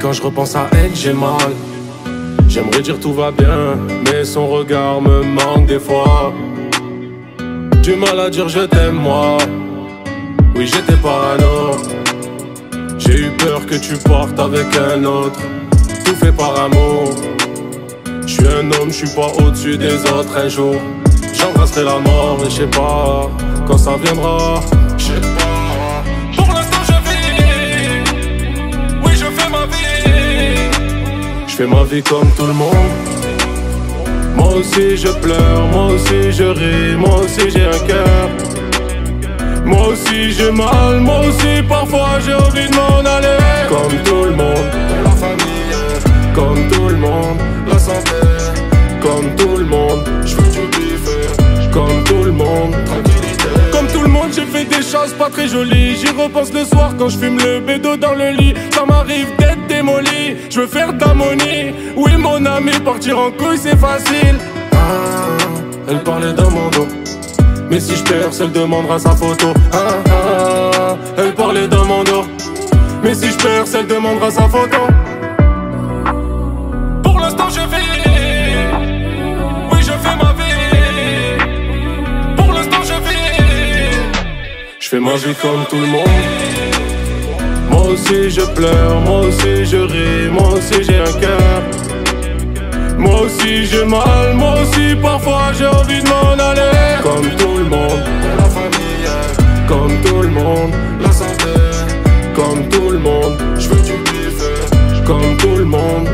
quand je repense à elle, j'ai mal. J'aimerais dire tout va bien, mais son regard me manque des fois. Du mal à dire je t'aime moi. Oui, j'étais parano. J'ai eu peur que tu partes avec un autre. Tout fait par amour. Je suis un homme, je suis pas au-dessus des autres un jour. J'embrasserai la mort et je sais pas quand ça viendra. Je. Je fais ma vie comme tout le monde. Moi aussi je pleure, moi aussi je ris, moi aussi j'ai un cœur. Moi aussi j'ai mal, moi aussi parfois j'ai envie de m'en aller. Comme tout le monde, la famille, comme tout le monde, la santé, comme tout le monde, je veux du bif, comme tout le monde, pas très jolies. J'y repense le soir quand je fume le bédo dans le lit. Ça m'arrive d'être démoli, je veux faire d'harmonie. Oui, mon ami, partir en couille c'est facile. Ah, elle parlait dans mon. Mais si je perds, elle demandera sa photo. Ah, ah, elle parlait dans mon. Mais si je perds, elle demandera sa photo. Je fais ma vie comme tout le monde. Moi aussi, je pleure. Moi aussi, je ris. Moi aussi, j'ai un cœur. Moi aussi j'ai mal, moi aussi parfois j'ai envie de m'en aller Comme tout le monde, la famille, comme tout le monde, la santé Comme tout le monde, je veux du bif, comme tout le monde,